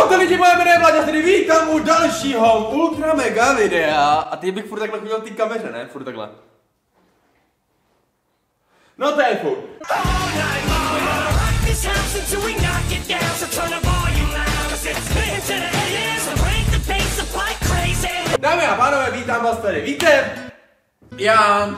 Čau lidi, moje jméno je Vláďa, tady vítám u dalšího ultra mega videa. A teď bych furt takhle chodil ty kameře, ne? Furt takhle. No to je furt. Dámy a pánové, vítám vás tady. Víte, já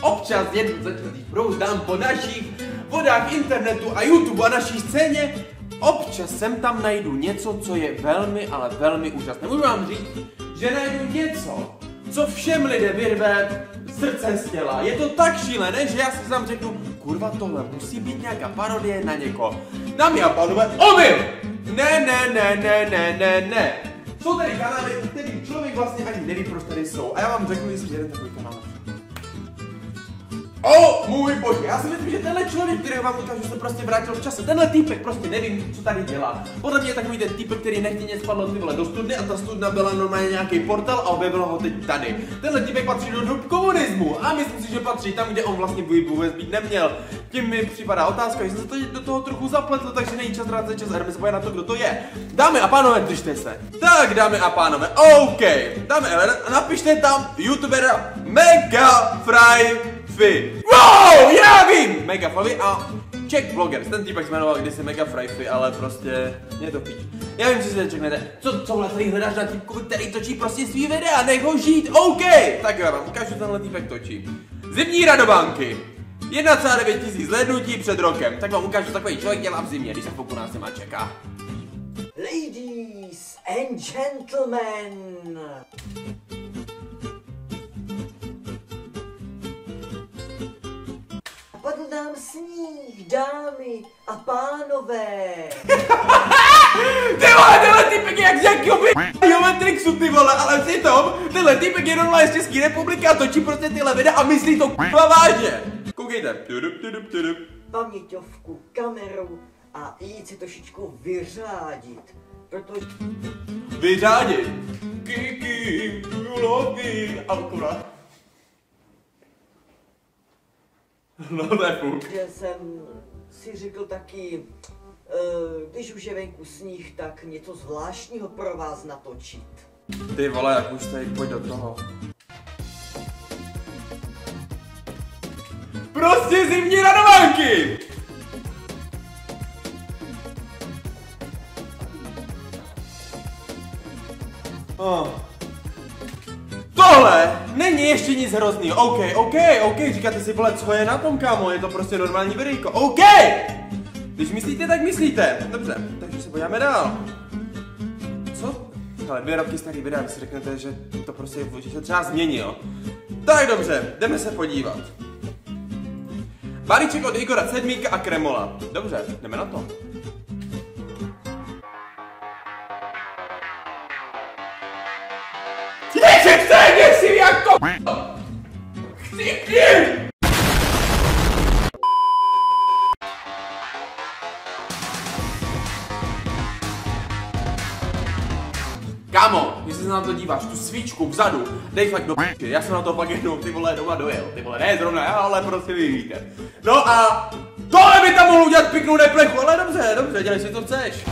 občas jednu začatý brouzdám po našich vodách internetu a YouTube a naší scéně. Občas sem tam najdu něco, co je velmi, ale velmi úžasné. Můžu vám říct, že najdu něco, co všem lidem vyrve srdce z těla. Je to tak šílené, že já si sám řeknu, kurva tohle musí být nějaká parodie na někoho. Dámy a pánové, omyl! Ne, ne, ne, ne, ne, ne, ne. Jsou tady kanály, u kterých člověk vlastně ani neví, proč tady jsou. A já vám řeknu, jestli jeden takový kanál. O můj bože, já si myslím, že tenhle člověk, který vám ukážu, se prostě vrátil v čase. Tenhle týpek prostě nevím, co tady dělá. Podle mě je takový ten týpek, který nechtěně spadl ty vole do studny a ta studna byla normálně nějaký portal a objevilo ho teď tady. Tenhle týpek patří do dob komunismu a myslím si, že patří tam, kde on vlastně vůbec být neměl. Tím mi připadá otázka, že jsem se to do toho trochu zapletl, takže není čas rád čas, jdeme se na to, kdo to je. Dámy a pánové, držte se. Tak, dámy a pánové, OK. Dámy a napište tam youtubera Mega Fry Fi. Wow, já vím! Mega Fry a Czech Bloggers, ten týpek se jmenoval kdysi Mega Fry ale prostě mě to píč. Já vím, že si řeknete, co, co vlastně hledáš na týpku, který točí prostě svý videa, nech ho žít, OK! Tak jo, vám ukážu, tenhle týpek točí. Zimní radovánky. 1,9 tisíc zhlédnutí před rokem. Tak vám ukážu, takový člověk dělá v zimě, když se pokud nás nemá čeká. Ladies and gentlemen, sníh, dámy a pánové. Ty vole, tenhle týpek je jak z jakýho by Matrixu, ty vole, ale přitom tenhle týpek je normálně z České republiky a točí prostě tyhle videa a myslí to k***a vážně. Koukejte. Tudup, tudup, tudup. Paměťovku, kameru a jít si trošičku vyřádit. Protože Vyřádit. Kiki, logi, akorát. No to je fuk. že jsem si řekl taky, eh, když už je venku sníh, tak něco zvláštního pro vás natočit. Ty vole, jak už tady pojď do toho. Prostě zimní radovánky! Oh. Tohle není ještě nic hroznýho. OK, OK, OK, říkáte si, vole, co je na tom, kámo, je to prostě normální videjko. OK! Když myslíte, tak myslíte. Dobře, takže se podíváme dál. Co? Ale dvě roky starý videa, vy si řeknete, že to prostě že se třeba změnil. Tak dobře, jdeme se podívat. Balíček od Igora Sedmíka a Kremola. Dobře, jdeme na to. Stejně si jako Chcípni! Kámo, když se na to díváš, tu svíčku vzadu, dej fakt do p***y, já jsem na to pak jednou ty vole doma dojel, ty vole, ne zrovna já, ale prostě vy víte. No a tohle by tam mohl udělat pěknou neplechu, ale dobře, dobře, dělej si to chceš.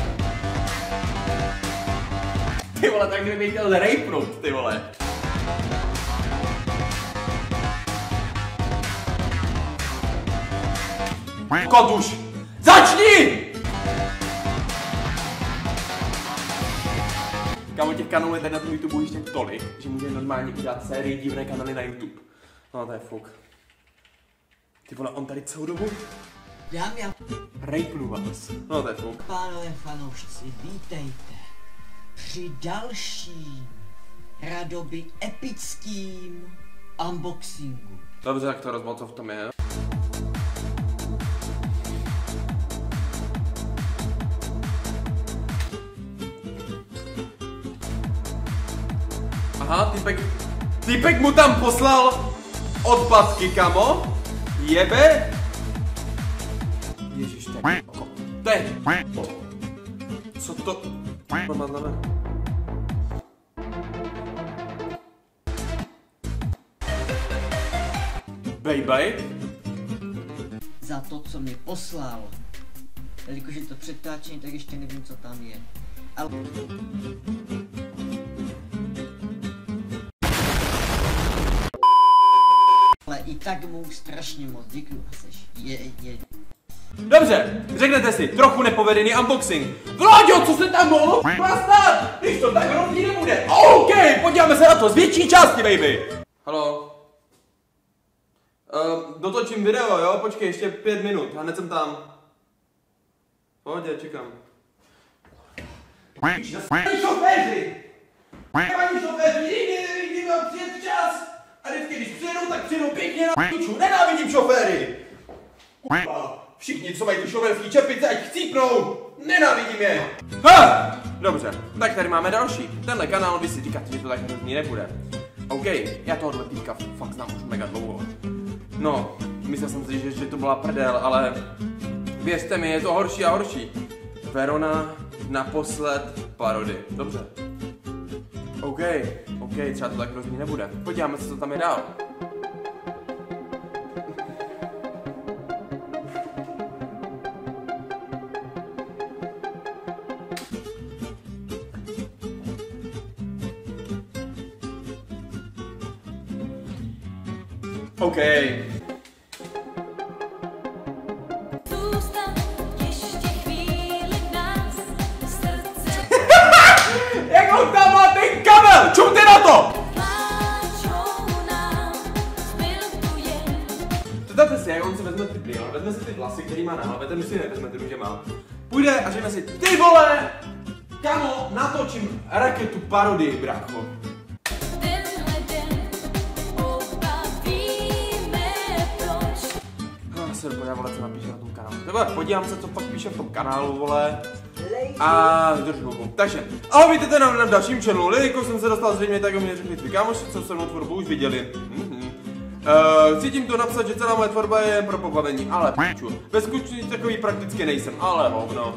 Ty vole, tak kdyby chtěl zrejpnout, ty vole. Kotuš, začni! Kámo, těch kanálů je tady na tom YouTube ještě tolik, že může normálně udělat sérii divné kanály na YouTube. No to je fuk. Ty vole, on tady celou dobu Dámy a rejpnu vás. No to je fuk. pánové fanoušci, vítejte při dalším radoby epickým unboxingu. Dobře, tak to rozmal, co v tom je. Aha, týpek, týpek mu tam poslal odpadky, kamo. Jebe. Ježiš, To je Co to? To má znamená? Baby? Za to, co mi poslal. Jelikož je to přetáčení, tak ještě nevím, co tam je. Ale... tak mu strašně moc děkuju, seš je, je, Dobře, řeknete si, trochu nepovedený unboxing. Vláďo, co se tam mohlo plastat? Když to tak rovný nebude. OK, podíváme se na to z větší části, baby. Halo. Uh, dotočím video, jo? Počkej, ještě pět minut, a hned jsem tam. Pohodě, čekám. Šoféři! Ani šoféři, nikdy nevidím mám přijet včas! A pěkně na piču. Nenávidím šoféry! Kurva, Všichni, co mají ty šoferský čepice, ať chcípnou! Nenávidím je! Ha! Dobře, tak tady máme další. Tenhle kanál by si říkat, že to tak hrozný nebude. OK, já tohohle týka fakt znám už mega dlouho. No, myslel jsem si, že, že to byla prdel, ale věřte mi, je to horší a horší. Verona naposled parody. Dobře. OK, OK, třeba to tak hrozný nebude. Podíváme se, co tam je dál. OK. Jak on tam má ten kabel? Čum ty na to! Představte si, jak on si vezme ty brýle, vezme si ty vlasy, který má na hlavě, ten už si nevezme, ten už je má. Půjde a řekne si, ty vole, kamo, natočím raketu parodii, brácho. Se podívám, vole, co napíše na tom kanálu. Takhle, podívám se, co pak píše v tom kanálu, vole. A drž boku. Takže, ahoj, vítejte na, na dalším channelu. Jelikož jsem se dostal zřejmě, tak mě řekli tví kámoši, co se mnou tvorbu už viděli. Mhm. Uh, chci tím to napsat, že celá moje tvorba je pro pobavení, ale piču. Ve skutečnosti takový prakticky nejsem, ale hovno.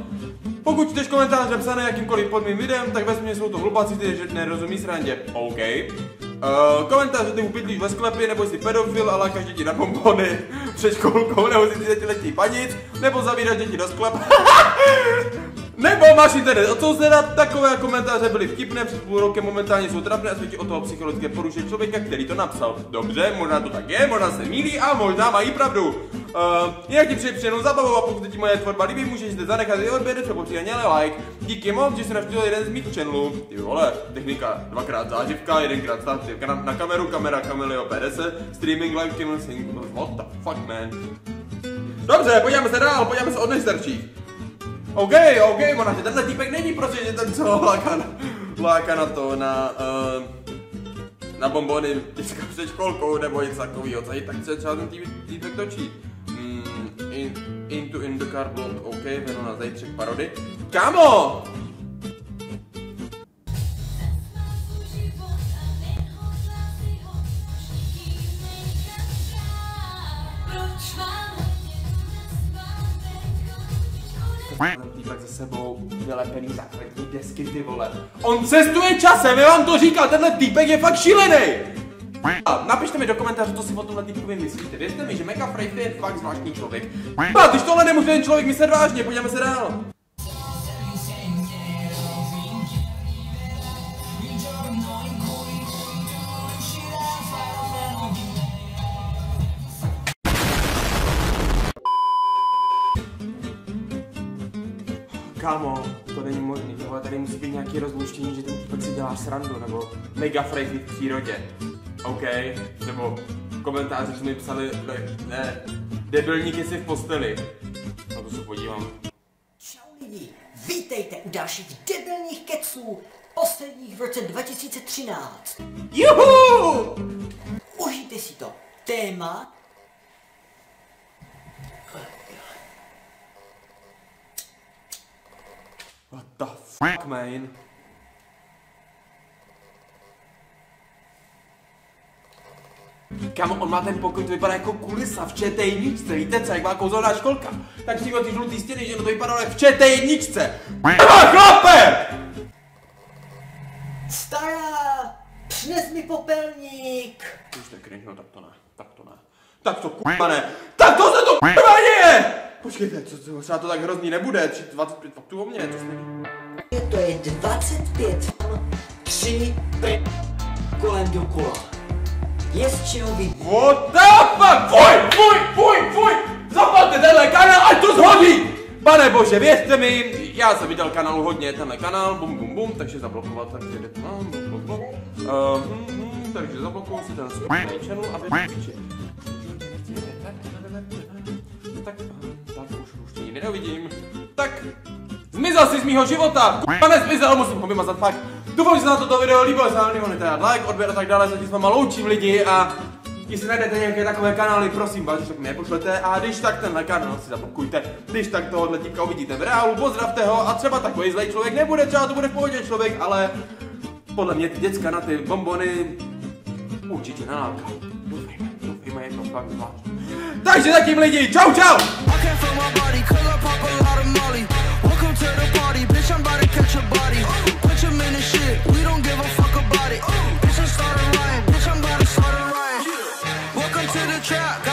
Pokud čteš komentáře psané jakýmkoliv pod mým videem, tak vesmě jsou to hlupáci, kteří nerozumí srandě. OK. Uh, komentáře ty upydlíš ve sklepě, nebo jsi pedofil, ale každý ti na pompony před školkou, nebo jsi 30 letý panic, nebo zavíráš děti do sklepa. Nebo máš internet odsouzena, takové komentáře byly vtipné, před půl rokem momentálně jsou trapné a svědčí o toho psychologické porušení člověka, který to napsal. Dobře, možná to tak je, možná se mílí a možná mají pravdu. Uh, jinak ti přeji příjemnou zábavu a pokud ti moje tvorba líbí, můžeš zde zanechat i odběr, třeba příjemně like. Díky moc, že jsi navštívil jeden z mých channelů. Ty vole, technika, dvakrát záživka, jedenkrát stát na, na kameru, kamera, Camelio PDS, streaming, live, camera, sync, what the fuck man. Dobře, podíváme se dál, podíváme se od nejstarších. OK, OK, ona, že tenhle týpek není prostě, že ten co láká na, láká na to, na, uh, na bombony dětská před školkou nebo něco takového, tady tak se třeba ten týpek točí. In, into in the car block, OK, veno na zajtřek parody. Ten týpek za sebou vylepený základní desky, ty vole. On cestuje časem, já vám to říkal, tenhle týpek je fakt šílený! Napište mi do komentářů, co si o tomhle týpkovi myslíte. Věřte mi, že Mega Frejf je fakt zvláštní člověk. A když tohle nemůže ten člověk myslet vážně, podíváme se dál. Kámo, to není možný, tohle tady musí být nějaký rozluštění, že ten týpek si dělá srandu, nebo mega frejky v přírodě. OK, nebo komentáře, co mi psali, ne, ne, debilník si v posteli. Na to se podívám. Čau lidi, vítejte u dalších debilních keců, posledních v roce 2013. Juhu! Užijte si to. Téma What the fuck, man? Kámo, on má ten pokoj, to vypadá jako kulisa v četejničce, víte co, jak má kouzelná školka. Tak přímo ty žlutý stěny, že no to vypadalo jak v četejničce. Eva, chlape! stará, přines mi popelník. Už tak no tak to ne, tak to ne. Tak to kurva ne, tak to se to kurva děje! Počkejte, co, co, třeba to tak hrozný nebude, 25 faktů o mě, to jsme... to je 25 tři pr... kolem dokola. Je z čeho být. What the fuck? Fuj, fuj, fuj, fuj! Zaplaťte tenhle kanál, ať to zhodí! Pane bože, věřte mi, já jsem viděl kanálu hodně, tenhle kanál, bum bum bum, takže zablokovat, takže kde to blok, blok. Uh, takže zablokuju si ten stupný channel a vypíči. Tak, tak už, už tě nikdy neuvidím. Tak, zmizel jsi z mýho života, k***a nezmizel, musím ho vymazat fakt. Doufám, že se na toto video líbilo, se vám dát like, odběr a tak dále, zatím s váma loučím lidi a Jestli najdete nějaké takové kanály, prosím vás, tak mi je pošlete a když tak tenhle kanál si zablokujte. Když tak tohohle típka uvidíte v reálu, pozdravte ho a třeba takový zlej člověk nebude, třeba to bude v pohodě člověk, ale podle mě ty děcka na ty bombony určitě nalákají. Doufejme, doufejme, je to fakt zvláštní. Takže zatím lidi, čau čau! To the party, bitch, I'm about to catch a body. Put your in the shit, we don't give a fuck about it. Bitch, I started lying, bitch, I'm about to start a riot. Welcome to the trap,